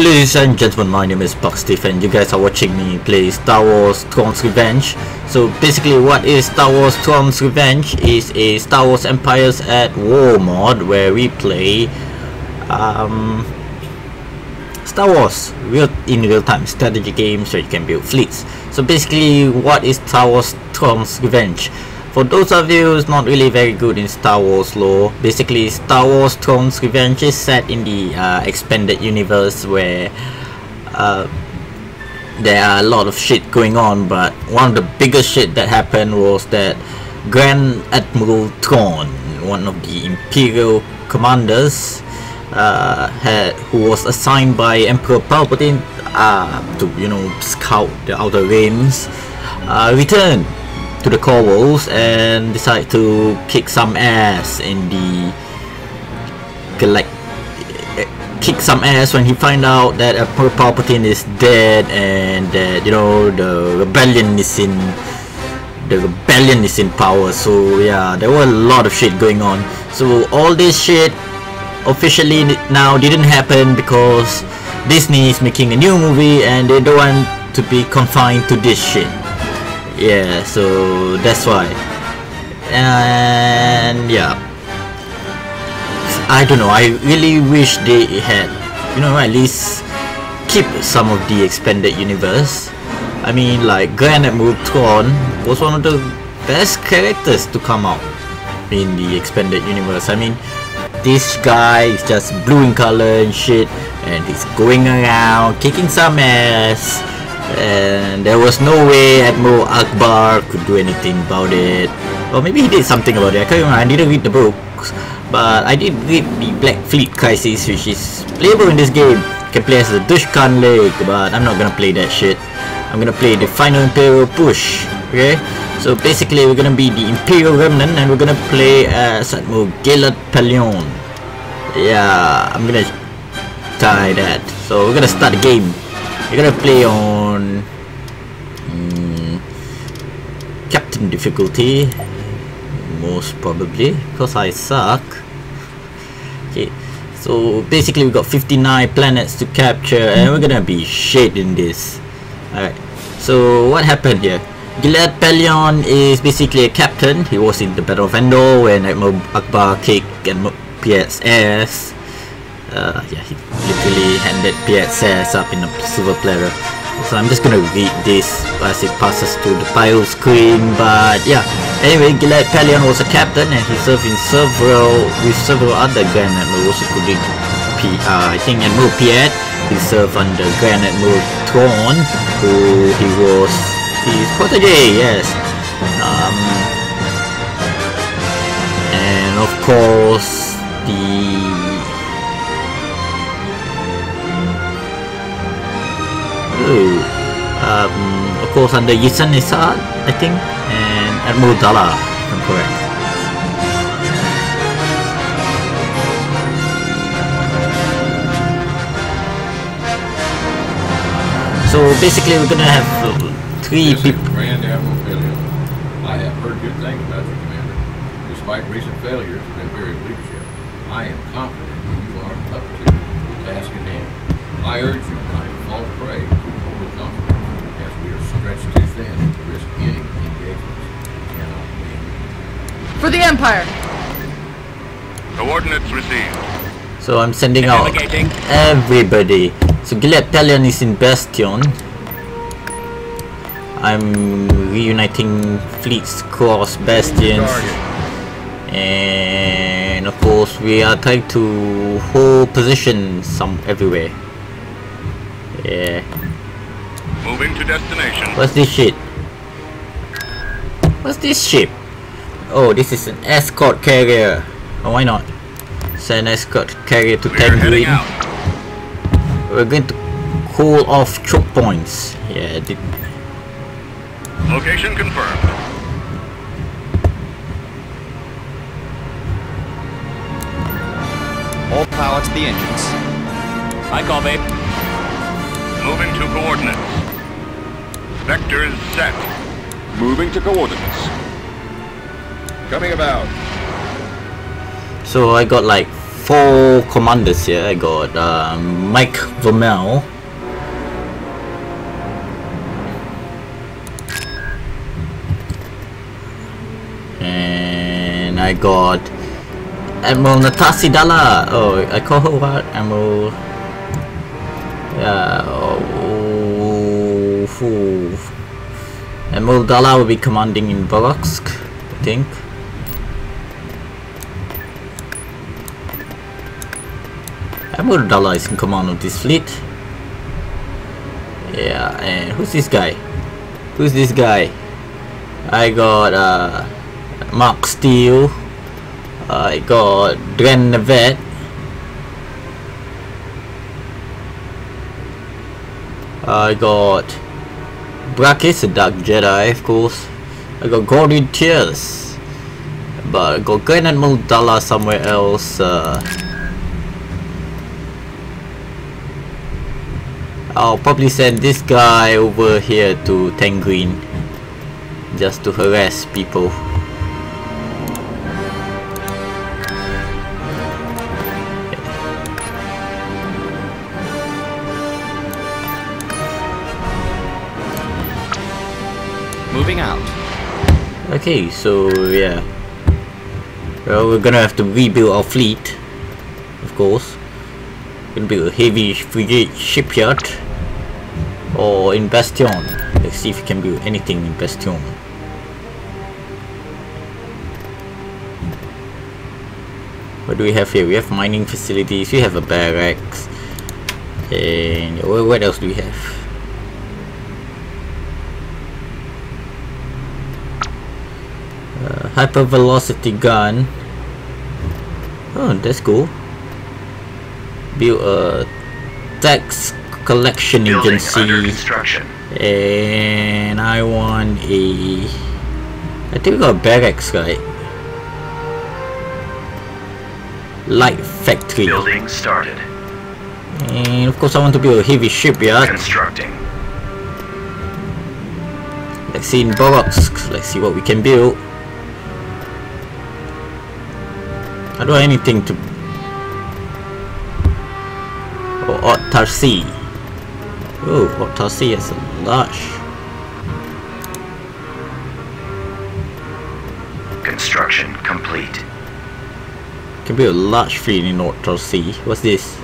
ladies and gentlemen, my name is Buck and you guys are watching me play Star Wars Thrawn's Revenge. So basically what is Star Wars Thrawn's Revenge is a Star Wars Empires at War mod where we play um, Star Wars real in real-time strategy games where you can build fleets. So basically what is Star Wars Thrawn's Revenge? For those of you who's not really very good in Star Wars lore, basically Star Wars Thrawn's Revenge is set in the uh, expanded universe where uh, there are a lot of shit going on but one of the biggest shit that happened was that Grand Admiral Thrawn, one of the Imperial commanders uh, had, who was assigned by Emperor Palpatine uh, to you know scout the outer rims, uh, returned to the Core Worlds and decide to kick some ass in the like kick some ass when he find out that Emperor Palpatine is dead and that you know the rebellion is in the rebellion is in power. So yeah there were a lot of shit going on. So all this shit officially now didn't happen because Disney is making a new movie and they don't want to be confined to this shit yeah so that's why. And yeah. I don't know I really wish they had you know at least keep some of the expanded universe. I mean like Grand Admiral Thrawn was one of the best characters to come out in the expanded universe. I mean this guy is just blue in color and shit and he's going around kicking some ass and there was no way Admiral Ackbar could do anything about it. Or maybe he did something about it. I can't remember. I didn't read the books. But I did read the Black Fleet Crisis which is playable in this game. You can play as the Duskhan League but I'm not gonna play that shit. I'm gonna play the Final Imperial Push okay? So basically we're gonna be the Imperial Remnant and we're gonna play as Admiral Gilad Pellaeon. Yeah, I'm gonna tie that. So we're gonna start the game. We're gonna play on um, Captain difficulty, most probably, because I suck. Okay, so basically we got 59 planets to capture and we're gonna be shit in this. Alright, so what happened here? Gilad Pellaeon is basically a captain. He was in the Battle of Endor when Admiral Ackbar kicked and Piett's ass. Uh, yeah, he literally handed ass up in a silver platter. So I'm just gonna read this as it passes to the pile screen. But yeah, anyway, Gilad Pellaeon was a captain and he served in several with several other Grand Admirals, including P, uh, I think Admiral Piett. He served under Grand Admiral Thrawn, who he was his protege, yes. Um, and of course, the oh, um, of course under Ysanne Isard, I think, and Admiral Daala, if I'm correct. So basically, we're gonna have uh, three people. Grand Admiral Pellaeon. I have heard good things about you, Commander. Despite recent failures of Imperial leadership, I am confident that you are up to the task at hand. I urge For the Empire! Coordinates received. So I'm sending out Navigating. everybody. So Gilad Pellaeon is in Bastion. I'm reuniting fleets across bastions. And of course we are trying to hold position some everywhere. Yeah. Moving to destination. What's this shit? What's this ship? Oh, this is an escort carrier. Oh, why not? Send an escort carrier to We're heading Tangrene. We're going to call off choke points. Yeah, did, Location confirmed. All power to the engines. I call babe. Moving to coordinates. Vectors set. Moving to coordinates. Coming about. so I got like four commanders here. I got um, Mike Vermel. And I got Admiral Natasi Daala. Oh, I call her what? Admiral. Yeah. Oh. Admiral Daala will be commanding in Borosk, I think. Admiral Daala is in command of this fleet. Yeah, and who's this guy? Who's this guy? I got uh, Mark Steele. I got Dren Nevet. I got Brakiss, a Dark Jedi, of course. I got Gordon Tears. But I got Grand Admiral Daala somewhere else. Uh, I'll probably send this guy over here to Tangrene just to harass people. Moving out. Okay, so yeah. Well, we're gonna have to rebuild our fleet, of course. Gonna build a heavy frigate shipyard or in Bastion. Let's see if we can build anything in Bastion. What do we have here? We have mining facilities, we have a barracks, and what else do we have? Uh, hyper velocity gun. Oh, that's cool. Build a tax collection Building agency. And I want a... I think we got a barracks, right? Light factory. Building started. And of course I want to build a heavy shipyard. Constructing. Let's see in Borosk. Let's see what we can build. I don't have anything to... Oh, Ottarsi. Oh, Ottarsi is a lush. Construction complete. Can build a large fleet in Ottarsi. What's this?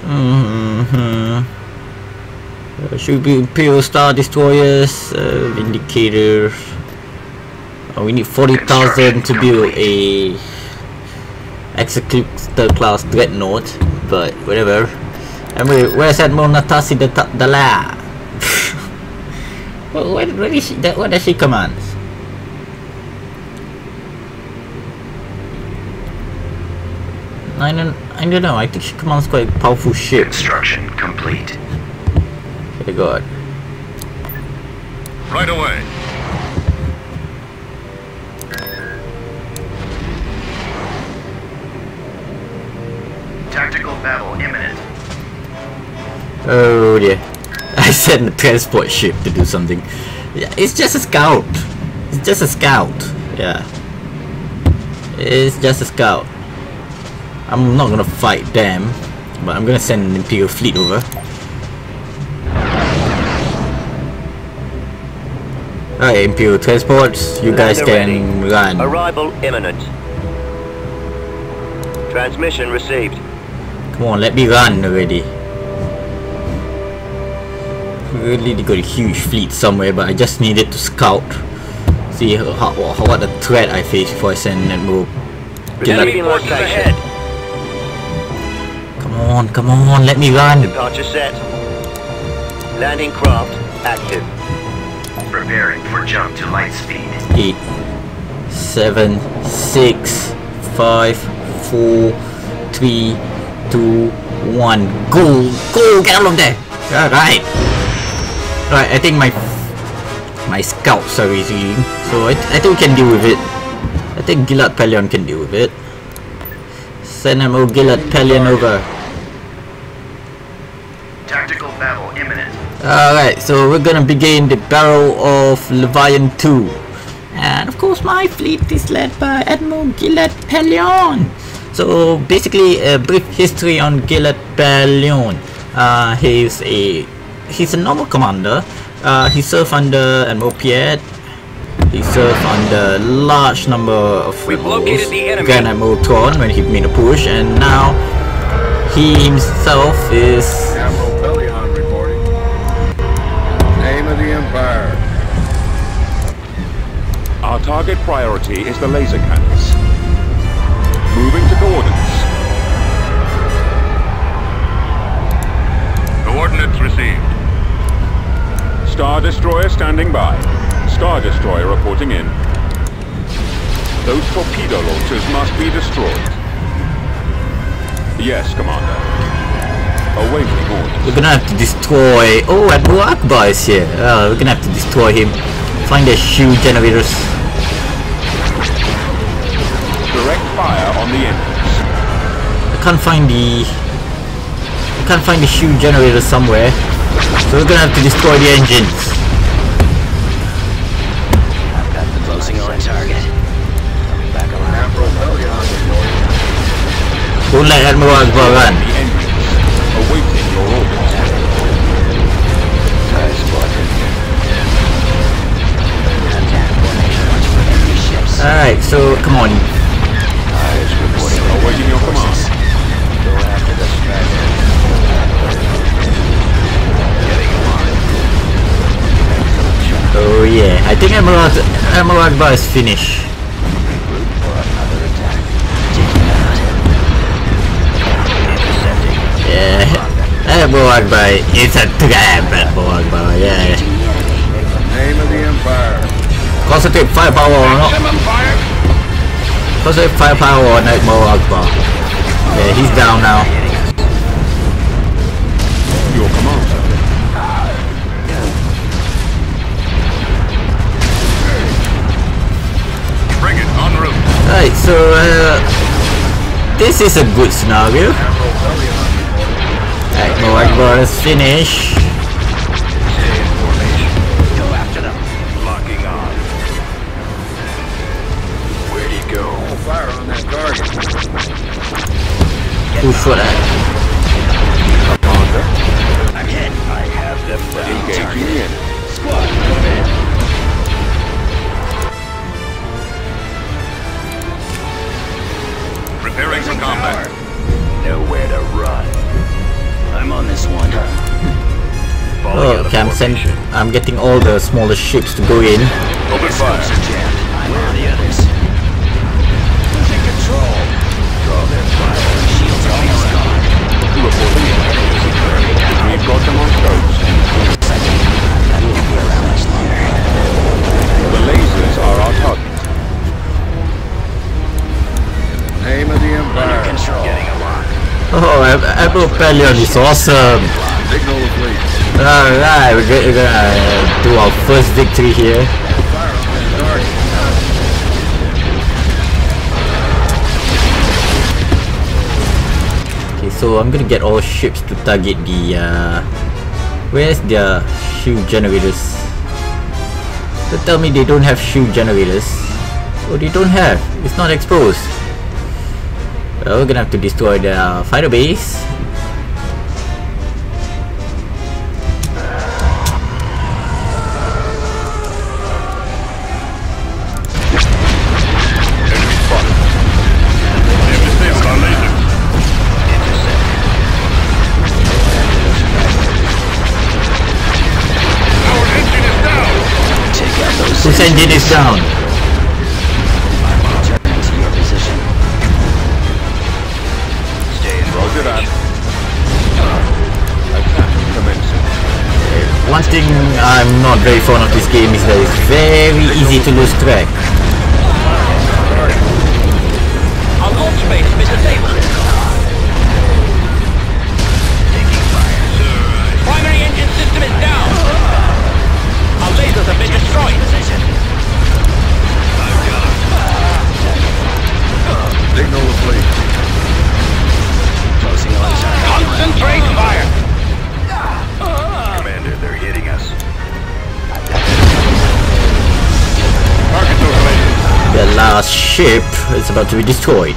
Mm-hmm. Uh, should be Imperial Star Destroyers, uh, Vindicator. Uh, we need 40,000 to build a Executor class Dreadnought, but whatever. And wait, where's Admiral Natasi the Daala? what, what, what is she, that, what does she command? I don't, I don't know, I think she commands quite a powerful ship. Construction complete. Okay, God. Right away. Tactical battle imminent. Oh dear. I sent a transport ship to do something. Yeah, it's just a scout. It's just a scout. Yeah. It's just a scout. I'm not gonna fight them, but I'm gonna send an Imperial fleet over. Alright, Imperial transports, you guys can run. Arrival imminent. Transmission received. Come on, let me run already. Really, they got a huge fleet somewhere, but I just needed to scout. See how, how, how what the threat I face before I send that move. Receiving location. Come on, come on, let me run. Departure set. Landing craft active. Preparing for jump to light speed. Eight, seven, six, five, four, three, two, one. Go, go, get out of there. All right. Right, I think my my scouts are easy, so I, I think we can deal with it. I think Gilad Pellaeon can deal with it. Send him oh Gilad Pellaeon over. Tactical battle imminent. Alright, so we're gonna begin the Battle of Levian 2. And of course my fleet is led by Admiral Gilad Pellaeon. So basically, a brief history on Gilad Pellaeon. Uh, he's a he's a normal commander. Uh, he served under Admiral Piett. He served under a large number of We've rebels. located the enemy. Grand Admiral Thrawn when he made a push, and now he himself is Admiral Pellaeon reporting. Name of the Empire. Our target priority is the laser cannons. Moving to coordinates. Coordinates received. Star Destroyer standing by. Star Destroyer reporting in. Those torpedo launchers must be destroyed. Yes, Commander. Awaiting orders. We're gonna have to destroy. Oh, Admiral Ackbar is here. Uh, we're gonna have to destroy him. Find the shield generators. Direct fire on the engines. I can't find the. I can't find the shield generator somewhere. So we're gonna have to destroy the engines. Closing on target. Coming back. Admiral run. Awaiting. Alright, so come on. Oh yeah, I think Admiral Admiral Ackbar is finished. For another attack. Taking out. Intercepting. Yeah, Admiral Ackbar, it's a trap, Admiral Ackbar. Yeah, Engaging the enemy. Name of the Empire. concentrate firepower on concentrate firepower on Admiral Ackbar. Yeah, he's down now. Alright, so uh, this is a good scenario. Admiral Pellaeon reporting. Admiral Ackbar is finished. Stay in. Go after them. Locking on. Where'd he go? Fire on that target. Push for that. Commander. I'm hit. I have them down. Engaging the okay, I'm, send. I'm getting all the smaller ships to go in. Open fire. Scopes are jammed. I'm on the others. Losing control. Draw their fire. Shields almost gone. Reporting. We've got them on scopes. That won't be around much longer. The lasers are our target. Name of the Empire. Control. Getting a lock. Oh, Ad- Admiral Pellaeon is awesome. The. Alright, we're, we're gonna uh, do our first victory here. Okay, so I'm gonna get all ships to target the uh where's their shield generators? Don't tell me they don't have shield generators. Oh they don't have. It's not exposed. Well, we're gonna have to destroy their fighter base. Engine is down? One thing I'm not very fond of this game is that it's very easy to lose track. Ship is about to be destroyed.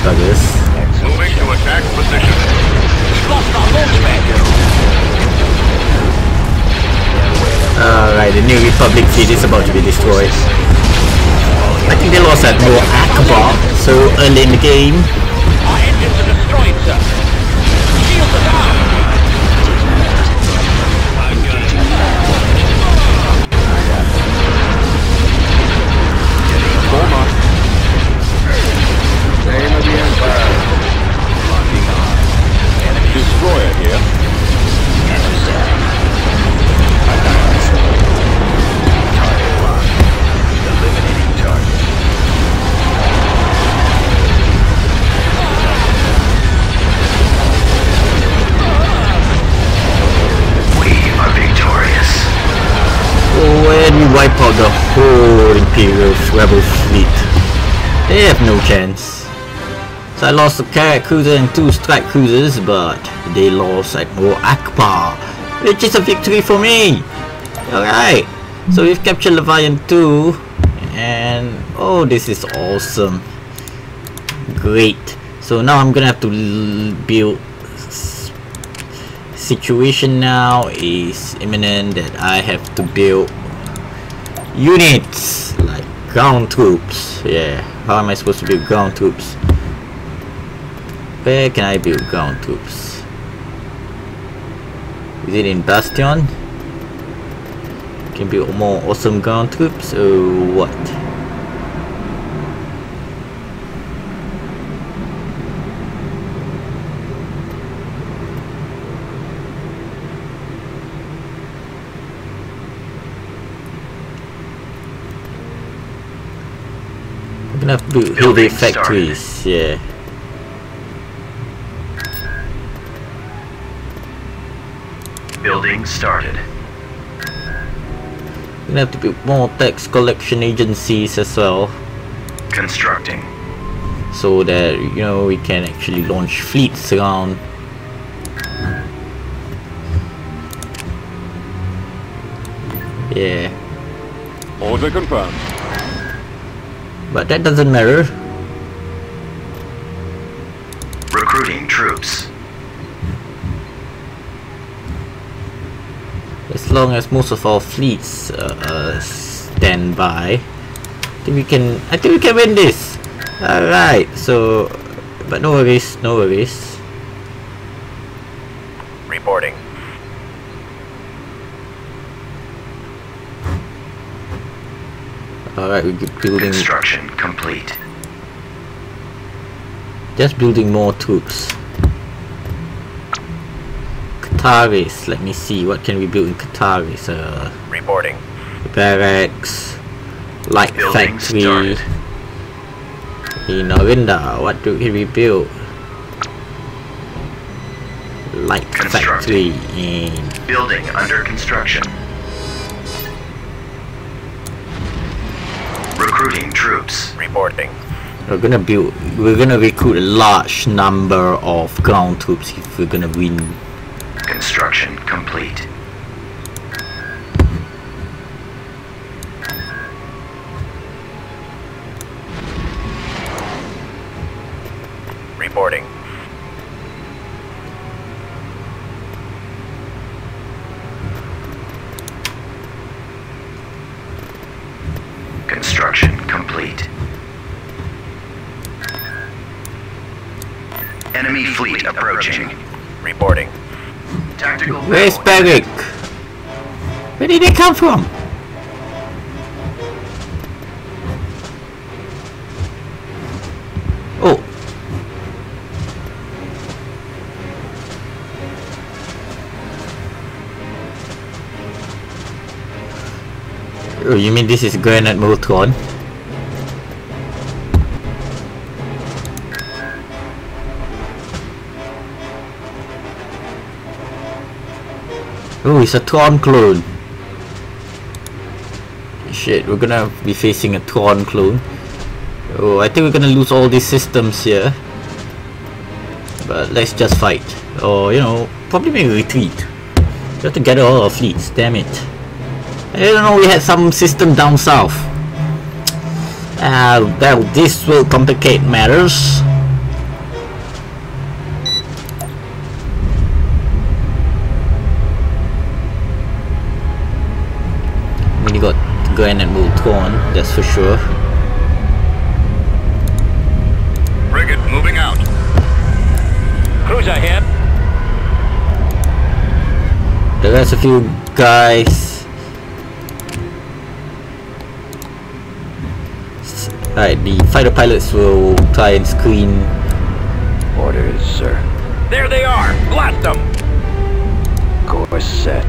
buggers. Moving to attack position. Lost our launch. Alright, the New Republic fleet is about to be destroyed. I think they lost at Mo Ackbar so early in the game. When we wipe out the whole Imperial Rebel fleet, they have no chance. So I lost a carrier cruiser and two strike cruisers, but they lost Mo Ackbar, which is a victory for me. Alright, so we've captured Leviathan 2, and oh, this is awesome. Great. So now I'm gonna have to build situation now is imminent that I have to build units like ground troops. Yeah, how am I supposed to build ground troops? Where can I build ground troops? Is it in Bastion? Can build more awesome ground troops or what? I'm gonna have build heavy Building factories, yeah. Building started. Gonna have to build more tax collection agencies as well, Constructing. so that you know we can actually launch fleets around. Yeah, Order confirmed. But that doesn't matter. Recruiting troops. As long as most of our fleets uh, uh, stand by, I think we can. I think we can win this. All right. So, but no worries, no worries. Reporting. All right, we're building. Construction complete. Just building more troops. Qataris, let me see, what can we build in Qataris? Uh, Reporting. barracks, light Building factory. started. In Orinda, what do can we build? Light factory in Building under construction. Recruiting troops. Reporting. we're gonna build we're gonna recruit a large number of ground troops if we're gonna win Construction complete. Reporting. Construction complete. Enemy fleet approaching. Reporting. Tactical Where's battle Barrick? Where did they come from? Oh. Oh, you mean this is Granite Moltron? Oh, it's a Thrawn clone. Shit, we're gonna be facing a Thrawn clone. Oh, I think we're gonna lose all these systems here. But let's just fight. Or, you know, probably a retreat. We have to gather all our fleets, damn it. I didn't know we had some system down south. Uh, well, this will complicate matters. Grand Admiral Thrawn, that's for sure. Frigate moving out. Cruise ahead. The rest of you guys. Alright, the fighter pilots will try and screen. Orders, sir. There they are. Blast them. Course set.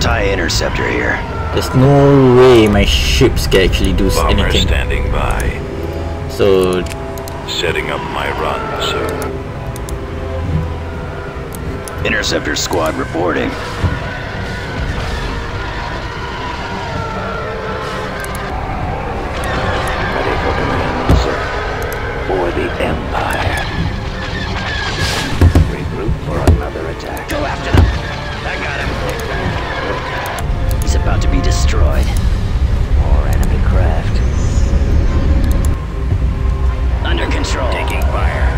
TIE interceptor here. There's no way my ships can actually do s- Bomber anything. standing by. So Setting up my run, sir. Interceptor squad reporting. About to be destroyed. More enemy craft. Under control. Taking fire.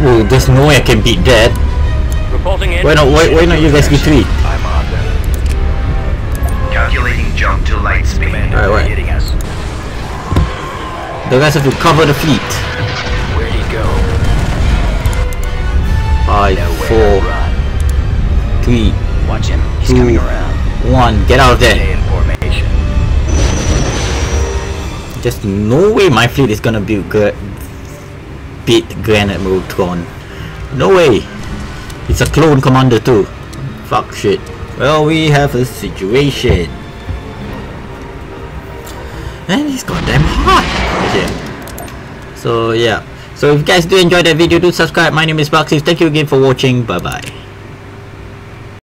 Ooh, there's no way I can beat that. Reporting in. Why not why, why not you guys be three? I'm on them. Calculating jump to light speed. Alright, right. hitting us. The guys have to cover the fleet. Where'd he go? Five, Nowhere four, to run. three, Watch him. He's Two. coming around. One. Get out of there. Just no way my fleet is gonna be good. Beat Admiral Thrawn. No way. It's a clone commander too. Fuck shit. Well, we have a situation. And he's goddamn hot. Okay. So yeah. So if you guys do enjoy that video, do subscribe. My name is Baxi. Thank you again for watching. Bye bye.